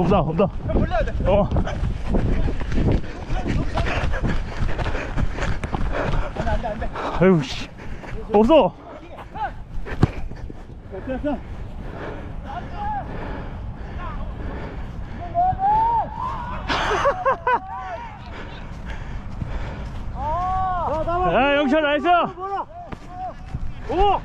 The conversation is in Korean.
없다 없다 올려야 돼. 어 안돼 안돼 안돼. 아유 씨 없어 됐어. 아, 나와. 야 영철 나이스 오!